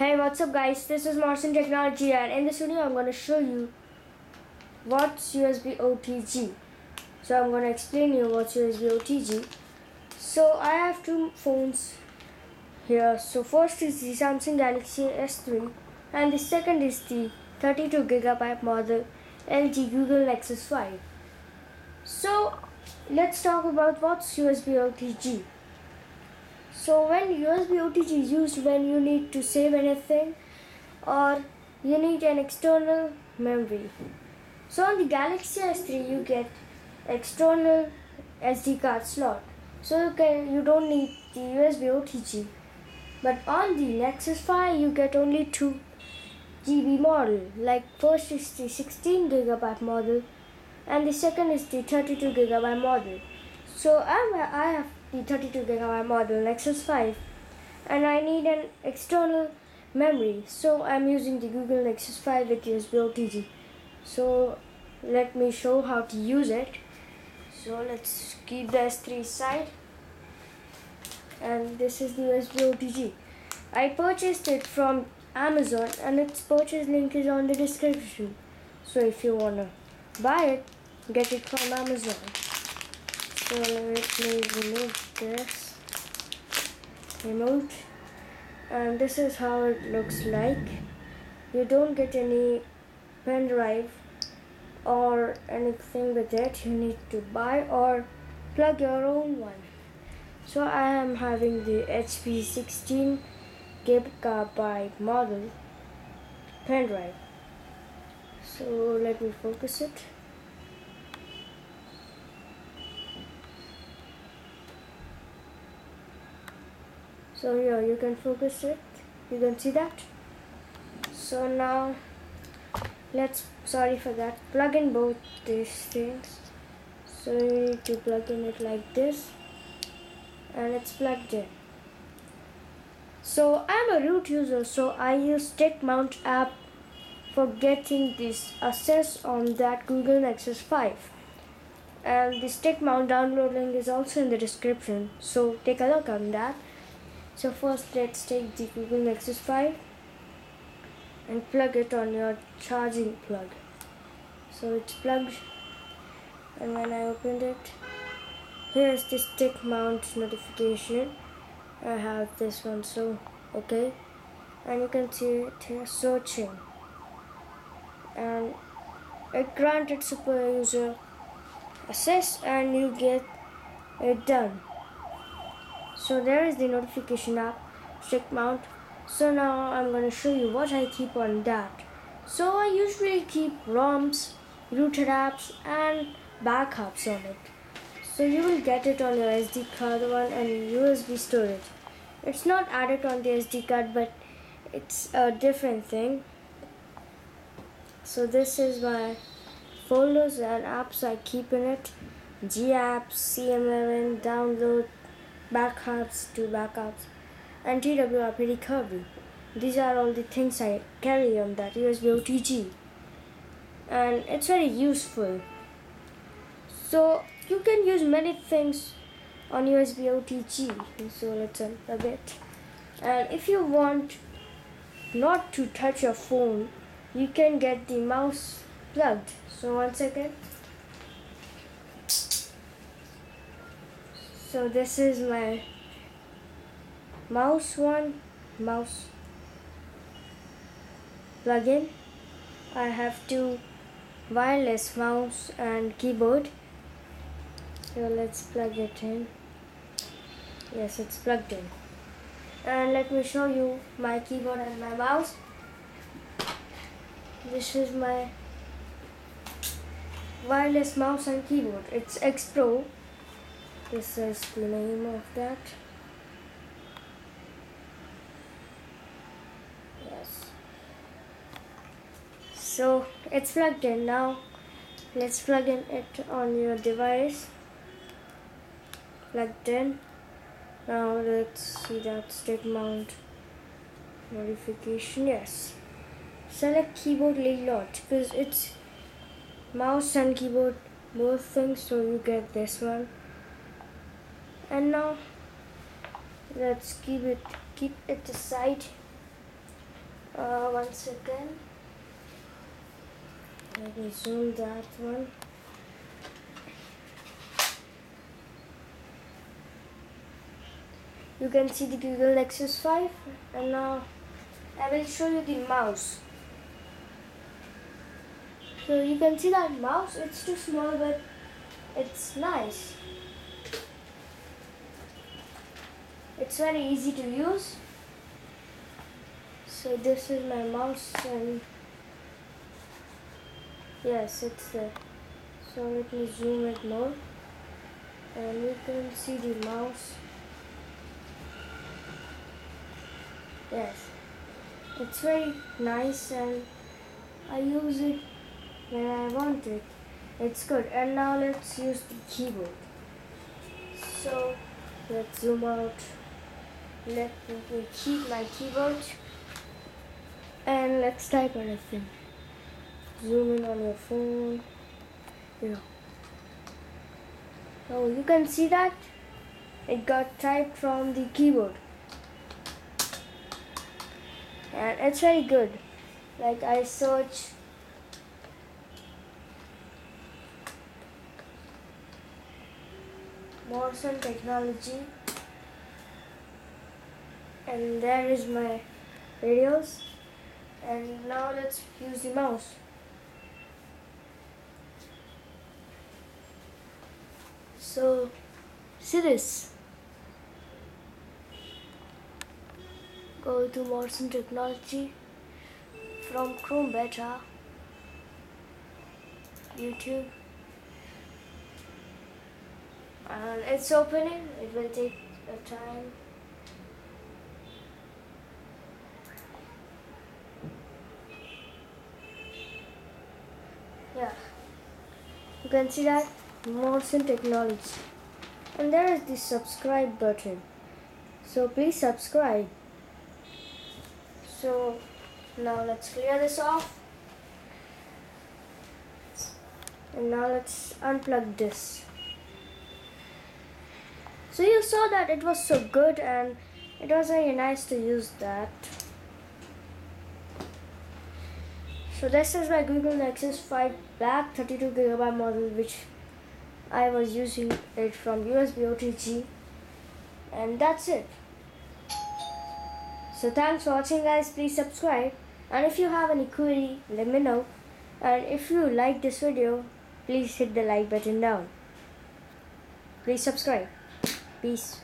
Hey what's up guys? This is Maurson Technology and in this video I'm going to show you what's USB OTG so I'm going to explain you what's USB OTG so I have two phones here. So first is the Samsung Galaxy S3 and the second is the 32 gigabyte model LG Google Nexus 5 so let's talk about what's USB OTG so when USB OTG is used when you need to save anything or you need an external memory. So on the Galaxy S3 you get external SD card slot. So you can you don't need the USB OTG. But on the Nexus 5 you get only 2 GB model. Like first is the 16 gigabyte model and the second is the 32 gigabyte model. So I'm, I have the 32 gigabyte model Nexus 5 and I need an external memory so I'm using the Google Nexus 5 with USB OTG so let me show how to use it. So let's keep the S3 side. And this is the USB OTG I purchased it from Amazon and its purchase link is on the description. So if you wanna buy it get it from Amazon so let me remove this remote and this is how it looks like. You don't get any pen drive or anything with it. You need to buy or plug your own one. So I am having the HP 16 gigabyte model pen drive. So let me focus it so here you can focus it. You can see that? So now let's sorry for that. Plug in both these things. So you need to plug in it like this. And it's plugged in. So I'm a root user so I use stick mount app for getting this access on that Google Nexus 5 and the stick mount download link is also in the description so take a look on that so first let's take the Google Nexus 5 and plug it on your charging plug. So it's plugged and when I opened it, here's the stick mount notification. I have this one so okay and you can see it here searching and it granted super user access and you get it done so there is the notification app. Stick mount. So now I'm to show you what I keep on that. So I usually keep ROMs rooted apps and backups on it. So you will get it on your SD card one and USB storage. It's not added on the SD card but it's a different thing. So this is my folders and apps I keep in it. GApps, CM11, download, backups to backups and TWRP recovery. These are all the things I carry on that USB OTG and it's very useful. So you can use many things on USB OTG. So let's unplug it. And if you want not to touch your phone, you can get the mouse plugged. So one second. So this is my mouse one mouse plugin. I have two wireless mouse and keyboard. So let's plug it in. Yes it's plugged in. And let me show you my keyboard and my mouse. This is my wireless mouse and keyboard. It's X Pro this is the name of that. Yes. So it's plugged in now. Let's plug in it on your device. Plugged in. Now let's see that stick mount notification yes. Select keyboard layout because it's mouse and keyboard both things so you get this one and now let's keep it keep it aside. Uh, one second. Let me zoom that one. You can see the Google Nexus 5 and now I will show you the mouse. So you can see that mouse it's too small but it's nice it's very easy to use. So this is my mouse and yes it's there. So let me zoom it more. And you can see the mouse. Yes. It's very nice and I use it when I want it. It's good. And now let's use the keyboard. So let's zoom out let me keep my keyboard. And let's type anything zoom in on your phone. Yeah oh you can see that? It got typed from the keyboard. And it's very good. Like I search. Maurson technology and there is my videos and now let's use the mouse so see this go to Maurson Technology from Chrome Beta, YouTube, and it's opening. It will take a time. Yeah, you can see that Maurson Technology, and there is the subscribe button. So please subscribe. So now let's clear this off. And now let's unplug this. So you saw that it was so good and it was very nice to use that. So this is my Google Nexus 5 Black 32GB model which I was using it from USB OTG and that's it. So thanks for watching guys. Please subscribe. And if you have any query, let me know. And if you like this video, please hit the like button down. Please subscribe. Peace.